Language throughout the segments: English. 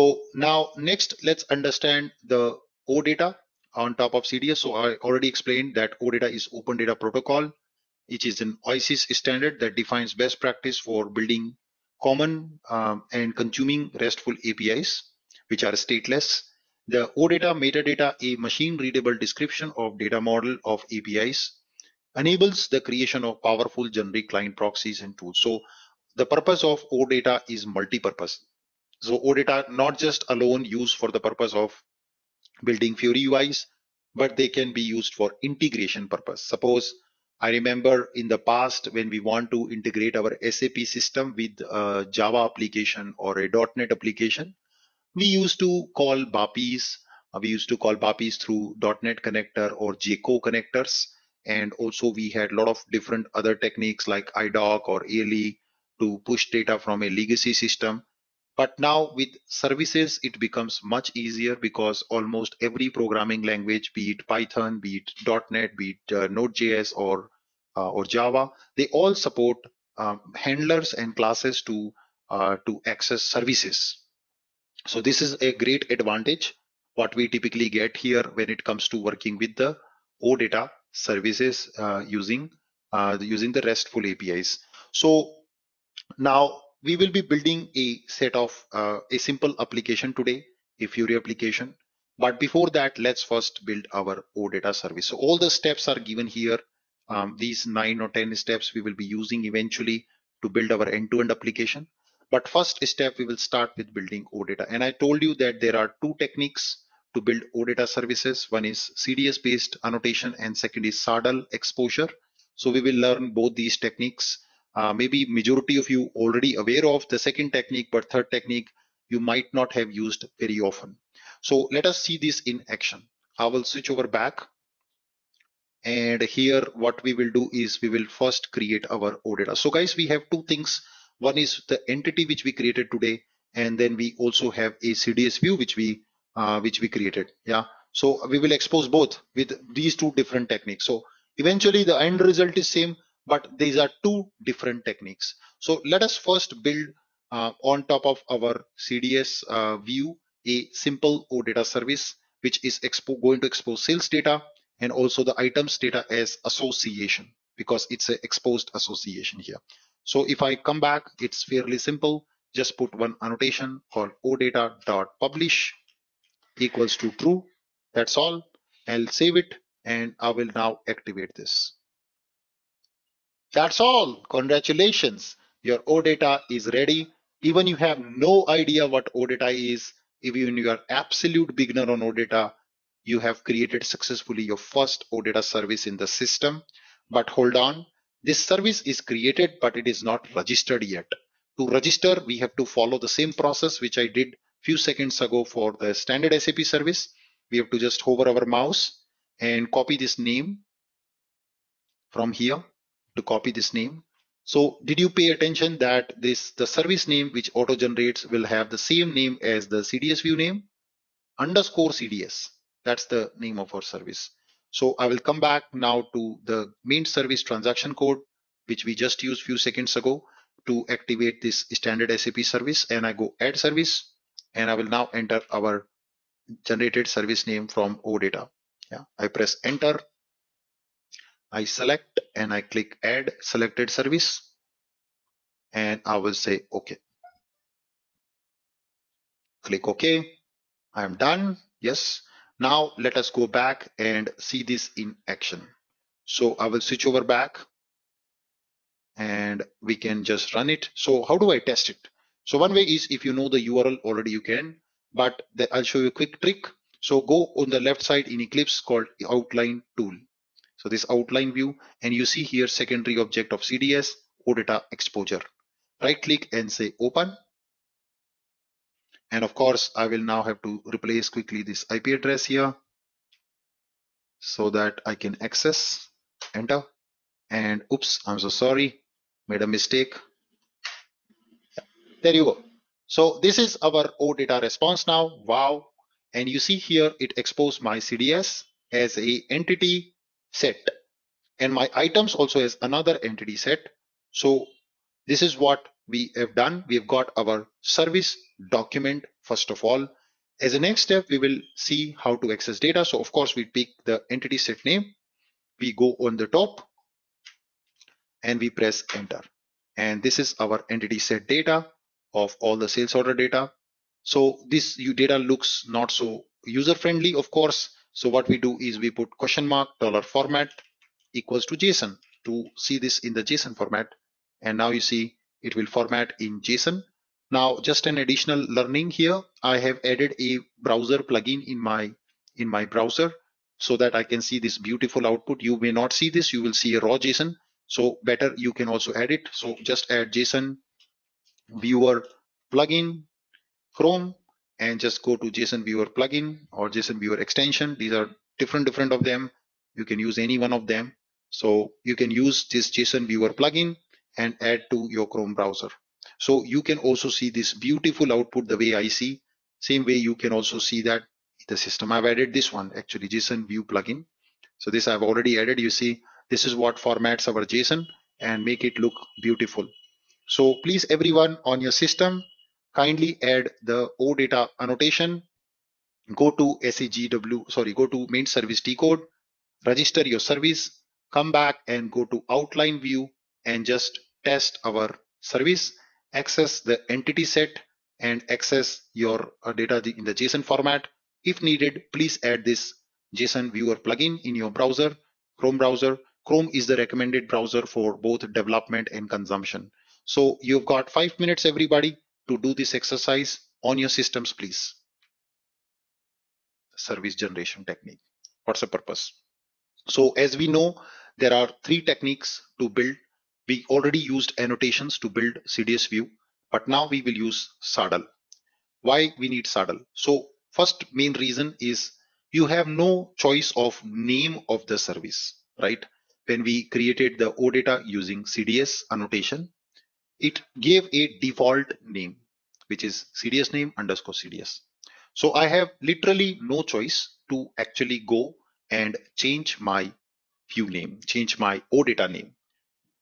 So now next, let's understand the OData on top of CDS. So I already explained that OData is Open Data Protocol, which is an OASIS standard that defines best practice for building common um, and consuming RESTful APIs, which are stateless. The OData metadata, a machine readable description of data model of APIs, enables the creation of powerful generic client proxies and tools. So the purpose of OData is multi-purpose. So OData not just alone used for the purpose of building Fiori UIs, but they can be used for integration purpose. Suppose I remember in the past when we want to integrate our SAP system with a Java application or a .NET application, we used to call BAPIs. Uh, we used to call BAPIs through .NET connector or JCO connectors. And also we had a lot of different other techniques like IDOC or ALE to push data from a legacy system. But now with services, it becomes much easier because almost every programming language, be it Python, be it .NET, be it uh, Node.js or uh, or Java, they all support um, handlers and classes to uh, to access services. So this is a great advantage what we typically get here when it comes to working with the OData services uh, using uh, using the RESTful APIs. So now we will be building a set of uh, a simple application today, a Fiori application. But before that, let's first build our OData service. So all the steps are given here. Um, these nine or 10 steps we will be using eventually to build our end-to-end -end application. But first step, we will start with building OData. And I told you that there are two techniques to build OData services. One is CDS based annotation and second is SADL exposure. So we will learn both these techniques uh, maybe majority of you already aware of the second technique, but third technique you might not have used very often. So let us see this in action. I will switch over back. And here what we will do is we will first create our OData. So guys, we have two things. One is the entity which we created today, and then we also have a CDS view which we uh, which we created. Yeah. So we will expose both with these two different techniques. So eventually the end result is same, but these are two different techniques. So let us first build uh, on top of our CDS uh, view a simple OData service which is going to expose sales data and also the items data as association because it's an exposed association here. So if I come back, it's fairly simple. Just put one annotation called odata.publish equals to true. That's all. I'll save it and I will now activate this. That's all. Congratulations. Your OData is ready. Even you have no idea what OData is, even you are absolute beginner on OData, you have created successfully your first OData service in the system. But hold on, this service is created, but it is not registered yet. To register, we have to follow the same process which I did few seconds ago for the standard SAP service. We have to just hover our mouse and copy this name from here to copy this name. So did you pay attention that this the service name which auto generates will have the same name as the CDS view name underscore CDS. That's the name of our service. So I will come back now to the main service transaction code, which we just used few seconds ago to activate this standard SAP service. And I go add service and I will now enter our generated service name from OData. Yeah, I press enter I select and I click add selected service and I will say okay. Click OK. I am done. Yes. Now let us go back and see this in action. So I will switch over back and we can just run it. So how do I test it? So one way is if you know the URL already you can, but I'll show you a quick trick. So go on the left side in Eclipse called outline tool. So this outline view and you see here secondary object of CDS OData exposure. Right click and say open. And of course, I will now have to replace quickly this IP address here so that I can access, enter. And oops, I'm so sorry, made a mistake. There you go. So this is our OData response now. Wow. And you see here, it exposed my CDS as a entity set and my items also has another entity set. So this is what we have done. We have got our service document first of all. As a next step, we will see how to access data. So of course, we pick the entity set name. We go on the top and we press enter. And this is our entity set data of all the sales order data. So this data looks not so user friendly, of course. So what we do is we put question mark dollar format equals to JSON to see this in the JSON format. And now you see it will format in JSON. Now, just an additional learning here, I have added a browser plugin in my in my browser so that I can see this beautiful output. You may not see this, you will see a raw JSON. So better you can also add it. So just add JSON viewer plugin Chrome and just go to JSON viewer plugin or JSON viewer extension. These are different different of them. You can use any one of them. So you can use this JSON viewer plugin and add to your Chrome browser. So you can also see this beautiful output the way I see. Same way you can also see that the system. I've added this one actually JSON view plugin. So this I've already added. You see this is what formats our JSON and make it look beautiful. So please everyone on your system kindly add the OData annotation. Go to SEGW, sorry, go to main service T-code, register your service, come back and go to outline view and just test our service, access the entity set and access your uh, data in the JSON format. If needed, please add this JSON viewer plugin in your browser, Chrome browser. Chrome is the recommended browser for both development and consumption. So you've got five minutes, everybody, to do this exercise on your systems, please. Service generation technique. What's the purpose? So as we know, there are three techniques to build. We already used annotations to build CDS view, but now we will use SADL. Why we need SADL? So first main reason is you have no choice of name of the service, right? When we created the OData using CDS annotation, it gave a default name, which is CDS name underscore CDS. So I have literally no choice to actually go and change my view name, change my OData name.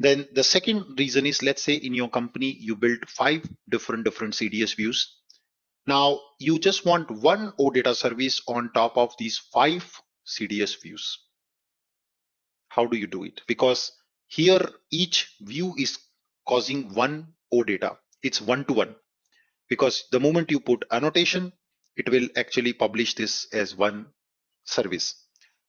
Then the second reason is let's say in your company you build five different different CDS views. Now you just want one OData service on top of these five CDS views. How do you do it? Because here each view is causing one OData. It's one to one because the moment you put annotation, it will actually publish this as one service.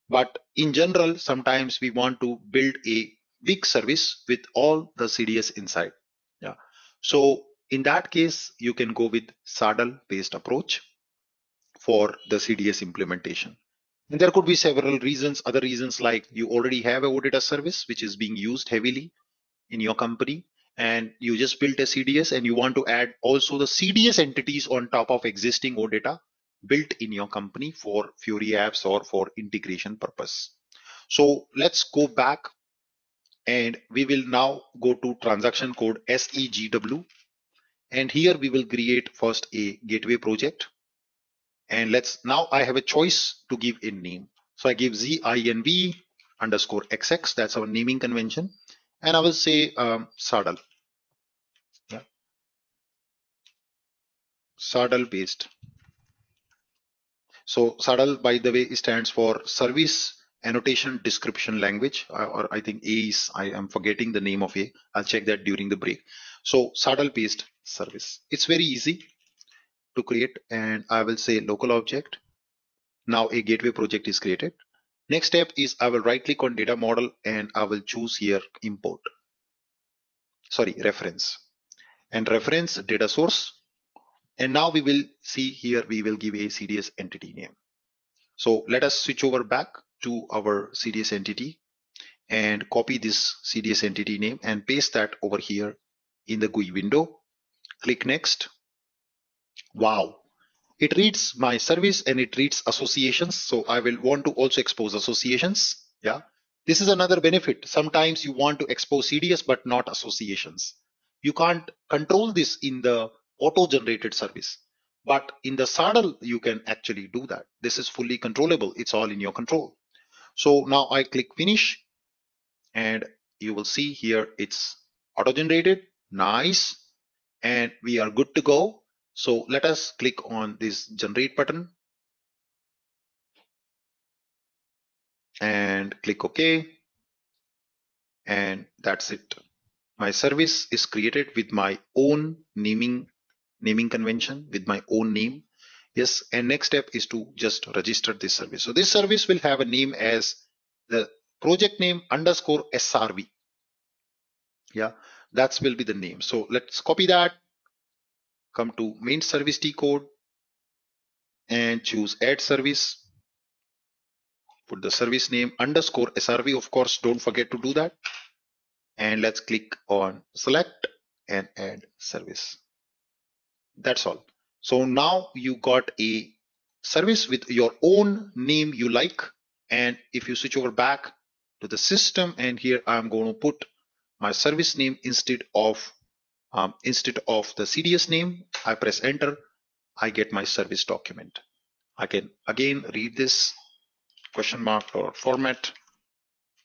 But in general, sometimes we want to build a big service with all the CDS inside. Yeah. So in that case, you can go with SADL based approach for the CDS implementation. And there could be several reasons, other reasons like you already have a OData service, which is being used heavily in your company and you just built a CDS and you want to add also the CDS entities on top of existing OData built in your company for Fiori apps or for integration purpose. So let's go back and we will now go to transaction code SEGW. And here we will create first a gateway project. And let's now I have a choice to give a name. So I give ZINV underscore XX. That's our naming convention. And I will say um, SADL. SADL based so SADL by the way, stands for Service Annotation Description Language, or I think A is, I am forgetting the name of A. I'll check that during the break. So SADL based service. It's very easy to create and I will say local object. Now a gateway project is created. Next step is I will right click on data model and I will choose here import. Sorry, reference and reference data source and now we will see here, we will give a CDS entity name. So let us switch over back to our CDS entity and copy this CDS entity name and paste that over here in the GUI window. Click next. Wow. It reads my service and it reads associations. So I will want to also expose associations. Yeah. This is another benefit. Sometimes you want to expose CDS, but not associations. You can't control this in the auto-generated service. But in the SADL, you can actually do that. This is fully controllable. It's all in your control. So now I click finish and you will see here it's auto-generated. Nice. And we are good to go. So let us click on this generate button and click OK. And that's it. My service is created with my own naming naming convention with my own name. Yes, and next step is to just register this service. So this service will have a name as the project name underscore SRV. Yeah, that will be the name. So let's copy that, come to main service T-code and choose add service. Put the service name underscore SRV. Of course, don't forget to do that. And let's click on select and add service. That's all. So now you got a service with your own name you like. And if you switch over back to the system and here I'm going to put my service name instead of um, instead of the CDS name, I press enter, I get my service document. I can again read this question mark or format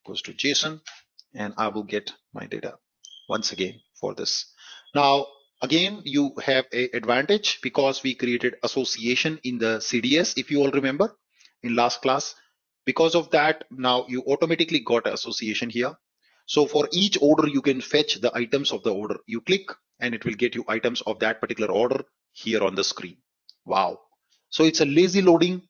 goes to JSON and I will get my data once again for this. Now Again, you have a advantage because we created association in the CDS, if you all remember in last class. Because of that, now you automatically got association here. So for each order, you can fetch the items of the order. You click and it will get you items of that particular order here on the screen. Wow. So it's a lazy loading,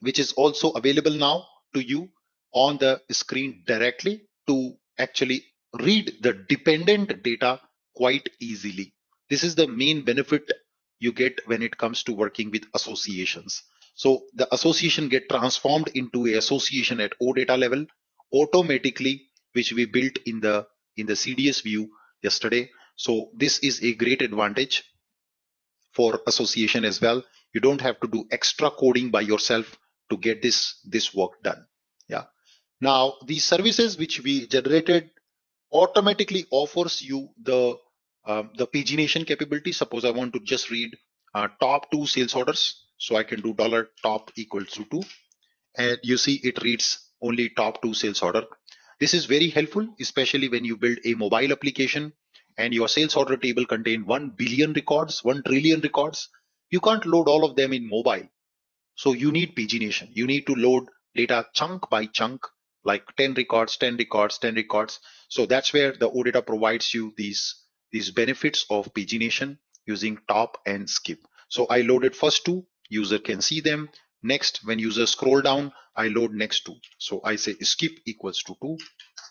which is also available now to you on the screen directly to actually read the dependent data quite easily. This is the main benefit you get when it comes to working with associations. So the association get transformed into a association at OData level automatically, which we built in the in the CDS view yesterday. So this is a great advantage for association as well. You don't have to do extra coding by yourself to get this this work done. Yeah. Now these services which we generated automatically offers you the uh, the pagination capability. Suppose I want to just read uh, top two sales orders. So I can do dollar top equals to two. And you see it reads only top two sales order. This is very helpful, especially when you build a mobile application and your sales order table contain 1 billion records, 1 trillion records. You can't load all of them in mobile. So you need pagination. You need to load data chunk by chunk, like 10 records, 10 records, 10 records. So that's where the OData provides you these these benefits of pagination using top and skip. So I loaded first two, user can see them. Next, when user scroll down, I load next two. So I say skip equals to two,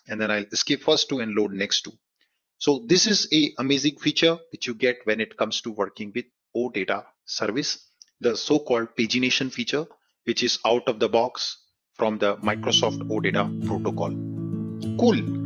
and then I'll skip first two and load next two. So this is a amazing feature which you get when it comes to working with OData service, the so-called pagination feature, which is out of the box from the Microsoft OData protocol. Cool.